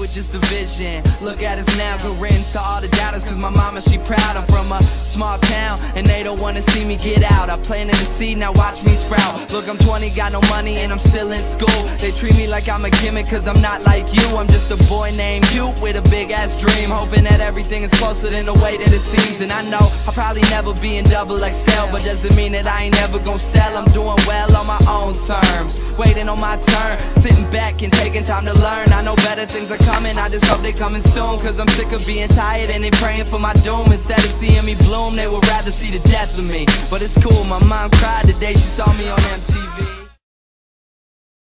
with just a vision. Look at us now, riddance to all the doubters, cause my mama, she proud. I'm from a small town, and they don't wanna see me get out. I planted the seed, now watch me sprout. Look, I'm 20, got no money, and I'm still in school. They treat me like I'm a gimmick, cause I'm not like you. I'm just a boy named you with a big ass dream. Hoping that everything is closer than the way that it seems. And I know I'll probably never be in double XL, but doesn't mean that I ain't never gonna sell. I'm doing Waiting on my turn, sitting back and taking time to learn. I know better things are coming, I just hope they're coming soon. Cause I'm sick of being tired and they praying for my doom. Instead of seeing me bloom, they would rather see the death of me. But it's cool, my mom cried the day she saw me on MTV.